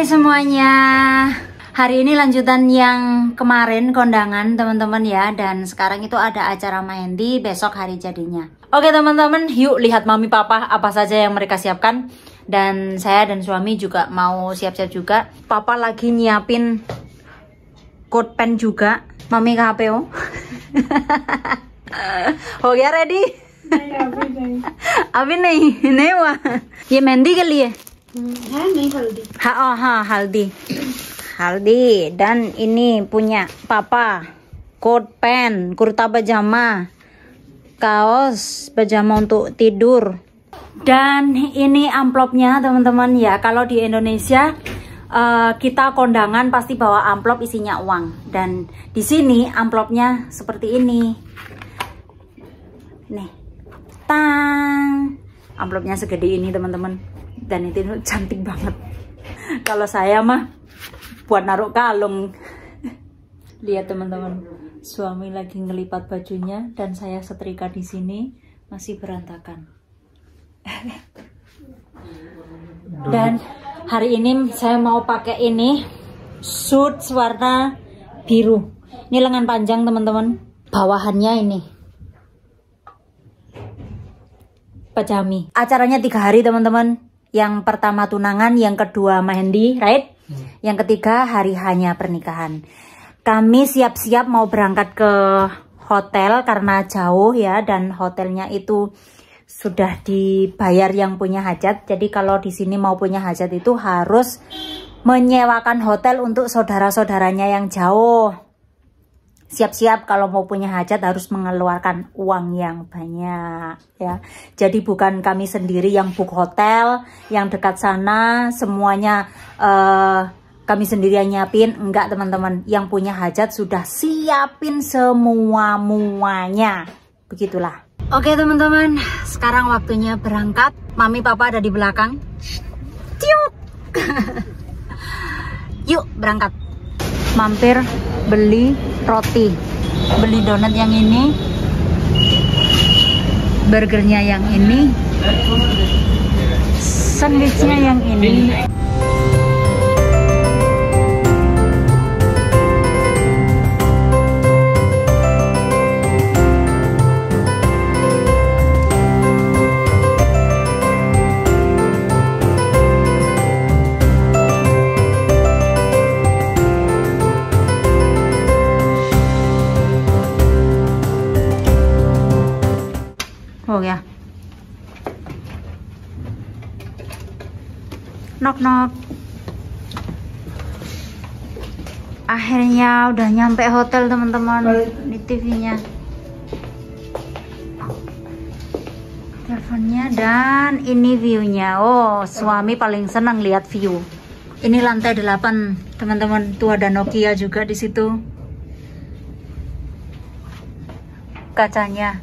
Hai semuanya. Hari ini lanjutan yang kemarin kondangan teman-teman ya. Dan sekarang itu ada acara Mahendi besok hari jadinya. Oke teman-teman yuk lihat mami papa apa saja yang mereka siapkan. Dan saya dan suami juga mau siap-siap juga. Papa lagi nyiapin coat pen juga. Mami ke Oke ready? Abi nih, ini wah. Ya Mendi kali ya? है नहीं हल्दी Ha, oh, ha, haldi. Haldi dan ini punya papa. Coat pen, kurta pajama, kaos pajama untuk tidur. Dan ini amplopnya teman-teman ya. Kalau di Indonesia eh, kita kondangan pasti bawa amplop isinya uang. Dan di sini amplopnya seperti ini. Nih, tang. Amplopnya segede ini teman-teman. Dan itu cantik banget. Kalau saya mah buat naruh kalung. Lihat teman-teman, suami lagi ngelipat bajunya dan saya setrika di sini masih berantakan. dan hari ini saya mau pakai ini suit warna biru. Ini lengan panjang teman-teman. Bawahannya ini pajami. Acaranya tiga hari teman-teman. Yang pertama tunangan, yang kedua mehendi, right? Yang ketiga hari hanya pernikahan. Kami siap-siap mau berangkat ke hotel karena jauh ya dan hotelnya itu sudah dibayar yang punya hajat. Jadi kalau di sini mau punya hajat itu harus menyewakan hotel untuk saudara-saudaranya yang jauh siap-siap kalau mau punya hajat harus mengeluarkan uang yang banyak ya. Jadi bukan kami sendiri yang book hotel yang dekat sana semuanya eh, kami sendiri yang nyiapin enggak teman-teman yang punya hajat sudah siapin semua muanya begitulah. Oke teman-teman sekarang waktunya berangkat. Mami papa ada di belakang. Tiup. Yuk berangkat. Mampir beli roti. Beli donat yang ini. Burgernya yang ini. Sandwichnya yang ini udah nyampe hotel teman-teman di TV-nya teleponnya dan ini view-nya. Oh suami paling senang lihat view. Ini lantai 8 teman-teman tuh ada Nokia juga di situ. Kacanya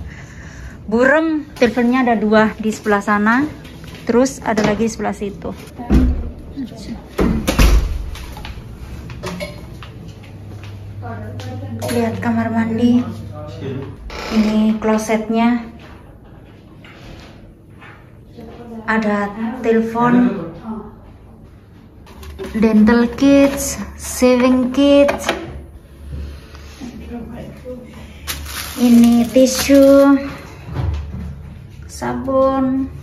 burem teleponnya ada dua di sebelah sana. Terus ada lagi di sebelah situ lihat kamar mandi. Ini klosetnya. Ada telepon. Dental kits saving kits. Ini tisu. Sabun.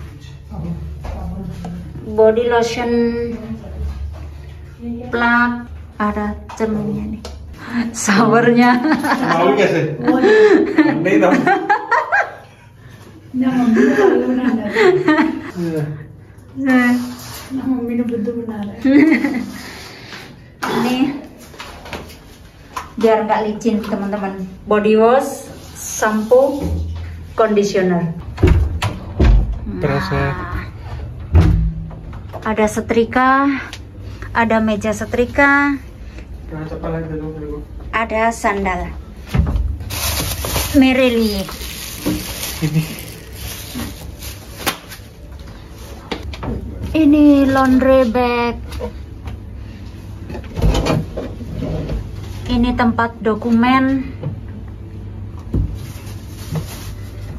Body lotion. Plug ada cerminnya nih sabarnya mau gak sih ini dong Nggak mau minum betul iya. benar. Ya. Ini biar nggak licin teman-teman. Body wash, sampo, conditioner. Terasa. Nah. Ada setrika, ada meja setrika, ada sandal. Mereli ini. Laundry bag. Ini tempat dokumen.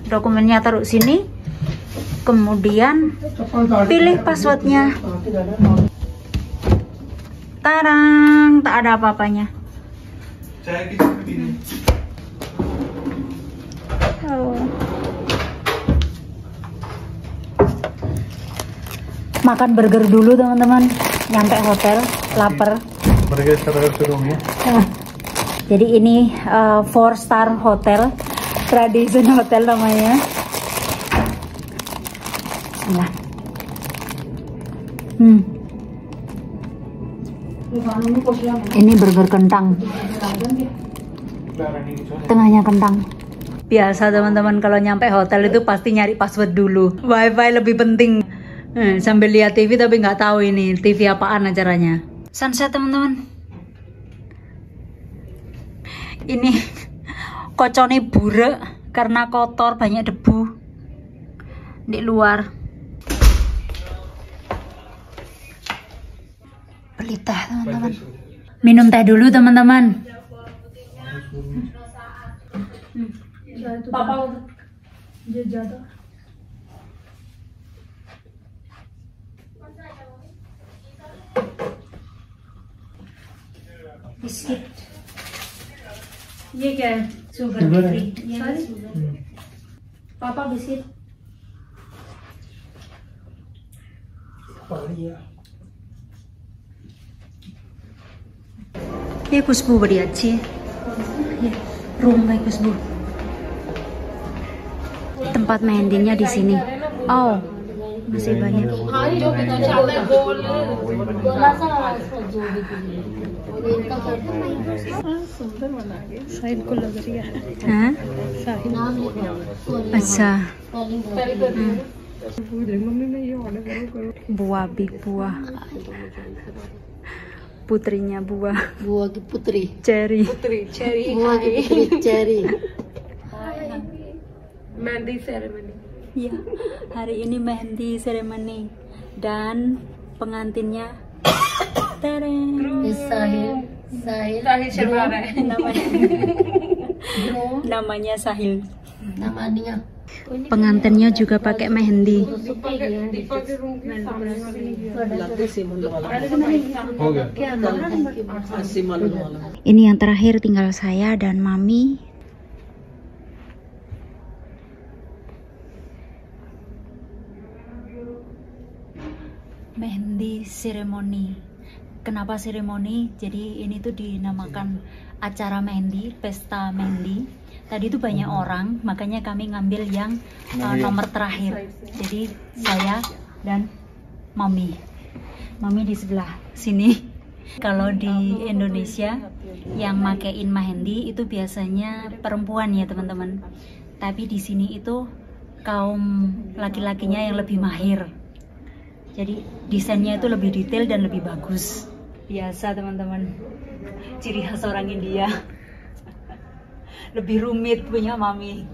Dokumennya taruh sini. Kemudian pilih passwordnya Tarang, tak ada apa-apanya. Saya begini. Oh. Makan burger dulu teman-teman. Nyampe hotel, lapar. Nah, jadi ini uh, four star hotel, Tradition Hotel namanya. Nah. Hmm. Ini burger kentang. Tengahnya kentang. Biasa teman-teman kalau nyampe hotel itu pasti nyari password dulu. Wifi lebih penting. Eh, sambil lihat TV tapi nggak tahu ini TV apaan acaranya. Sunset teman-teman. Ini kocone burek karena kotor banyak debu di luar. Beli teh teman-teman. Minum teh dulu teman-teman. पापा ये ज्यादा बिस्किट ये क्या है sugar sugar है। फ्री ये है शुगर पापा बिस्किट ये खुशबू बड़ी अच्छी है ये रूम में खुशबू tempat mehendinya di sini oh masih banyak Shahid को लग रही है Hah? साहिद अच्छा मम्मी मैं ये putrinya buah buah putri. Cherry. Putri cherry. Buah putri cherry. Mandi ceremony. Ya hari ini mandi ceremony. Dan pengantinnya. Tereng Sahil. Sahil. Sahil Sherwara namanya. Namanya Sahil. Namanya Pengantinnya juga pakai mehendi. Ini yang terakhir tinggal saya dan mami. Mehendi seremoni. Kenapa seremoni? Jadi ini tuh dinamakan acara mehendi, pesta mehendi Tadi itu banyak orang, makanya kami ngambil yang uh, nomor terakhir. Jadi saya dan mami. Mami di sebelah sini. Kalau di Indonesia yang makein mehendi itu biasanya perempuan ya teman-teman. Tapi di sini itu kaum laki-lakinya yang lebih mahir. Jadi desainnya itu lebih detail dan lebih bagus. Biasa teman-teman. Ciri khas orang India. Lebih rumit punya mami.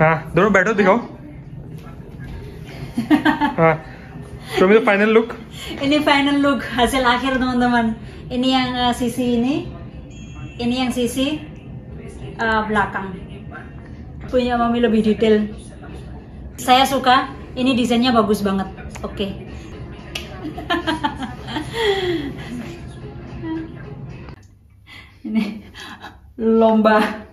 हाँ दोनों बैठो दिखाओ हाँ show me the final look Ini final look hasil akhir teman-teman. Ini yang uh, sisi ini, ini yang sisi uh, belakang. Punya mami lebih detail. Saya suka. Ini desainnya bagus banget. Oke. ini lomba.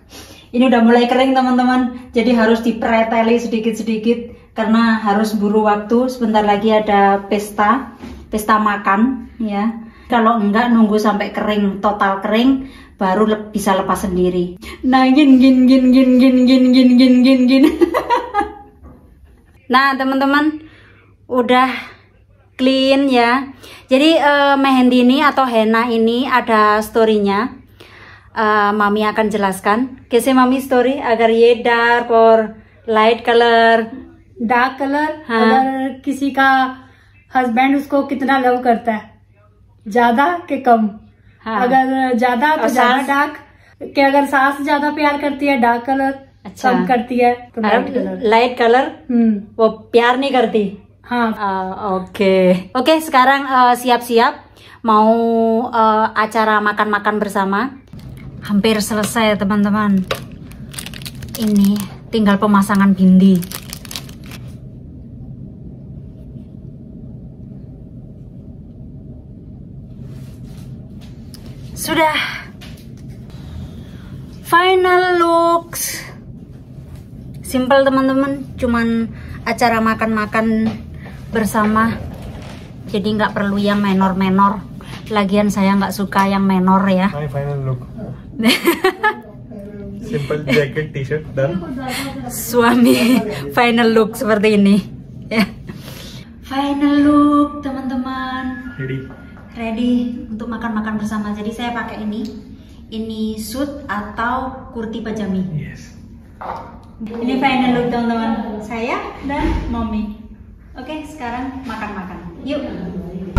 ini udah mulai kering teman-teman. Jadi harus dipreteli sedikit-sedikit karena harus buru waktu. Sebentar lagi ada pesta, pesta makan ya. Kalau enggak nunggu sampai kering, total kering baru le- bisa lepas sendiri. Nah, gin gin gin gin gin gin gin gin gin gin. Nah, teman-teman, udah clean ya. Jadi eh, mehendi ini atau henna ini ada storynya. Eh, mami akan jelaskan. कैसे mami story अगर ये dark और light color dark colour हाँ। अगर किसी का हस्बैंड उसको कितना लव करता है ज्यादा कि कम हाँ। अगर ज्यादा तो और ज्यादा सास? डार्क कि अगर सास ज्यादा प्यार करती है डार्क कलर अच्छा। कम करती है तो लाइट कलर अगर लाइट कलर हम्म वो प्यार नहीं करती हाँ Ah, Oke, oke sekarang eh, siap-siap mau eh, acara makan-makan bersama. Hampir selesai ya teman-teman. Ini tinggal pemasangan bindi. Sudah. Final looks. Simple teman-teman, cuman acara makan-makan bersama. Jadi nggak perlu yang menor-menor. Lagian saya nggak suka yang menor ya. Final look. Simple jacket, t-shirt, done. Suami final look seperti ini. Ya. Final look teman-teman. Ready. Ready untuk makan-makan bersama. Jadi saya pakai ini. Ini suit atau kurti pajami. Yes. Ini final look teman-teman. Saya dan mommy. Oke, sekarang makan-makan. Yuk.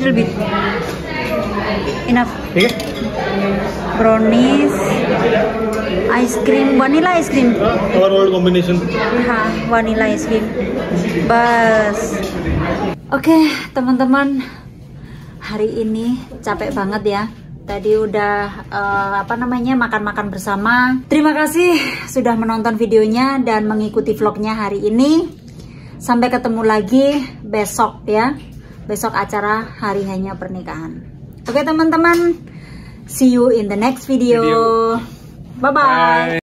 little bit. Enough. ठीक है Brownies. Ice cream, vanilla ice cream. और old combination Ha, vanilla ice cream. Bas. Oke, teman-teman. Hari ini capek banget ya. Tadi udah eh, apa namanya makan-makan bersama. Terima kasih sudah menonton videonya dan mengikuti vlognya hari ini. Sampai ketemu lagi besok ya. Besok acara hari hanya pernikahan. Oke teman-teman. See you in the next video. Video. Bye bye.